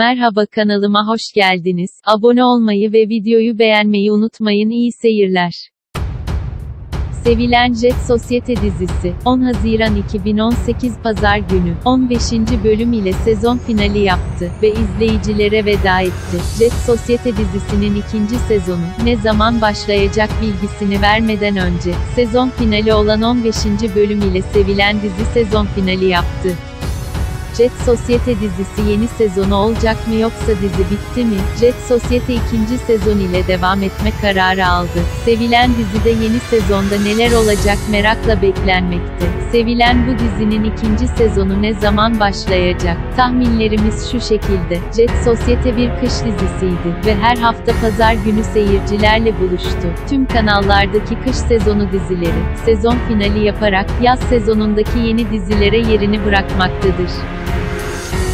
Merhaba kanalıma hoş geldiniz. Abone olmayı ve videoyu beğenmeyi unutmayın. İyi seyirler. Sevilen Jet Sosyete dizisi, 10 Haziran 2018 Pazar günü, 15. bölüm ile sezon finali yaptı ve izleyicilere veda etti. Jet Sosyete dizisinin ikinci sezonu, ne zaman başlayacak bilgisini vermeden önce, sezon finali olan 15. bölüm ile sevilen dizi sezon finali yaptı. Jet Sosyete dizisi yeni sezonu olacak mı yoksa dizi bitti mi? Jet Sosyete ikinci sezon ile devam etme kararı aldı. Sevilen dizide yeni sezonda neler olacak merakla beklenmekte. Sevilen bu dizinin ikinci sezonu ne zaman başlayacak? Tahminlerimiz şu şekilde. Jet Sosyete bir kış dizisiydi ve her hafta pazar günü seyircilerle buluştu. Tüm kanallardaki kış sezonu dizileri, sezon finali yaparak yaz sezonundaki yeni dizilere yerini bırakmaktadır.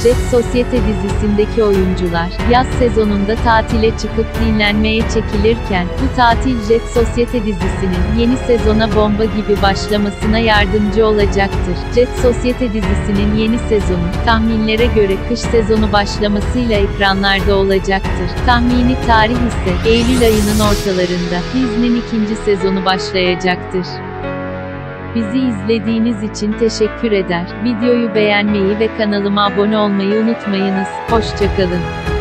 Jet Sosyete dizisindeki oyuncular, yaz sezonunda tatile çıkıp dinlenmeye çekilirken, bu tatil Jet Sosyete dizisinin yeni sezona bomba gibi başlamasına yardımcı olacaktır. Jet Sosyete dizisinin yeni sezonu, tahminlere göre kış sezonu başlamasıyla ekranlarda olacaktır. Tahmini tarih ise, Eylül ayının ortalarında, dizinin ikinci sezonu başlayacaktır. Bizi izlediğiniz için teşekkür eder. Videoyu beğenmeyi ve kanalıma abone olmayı unutmayınız. Hoşçakalın.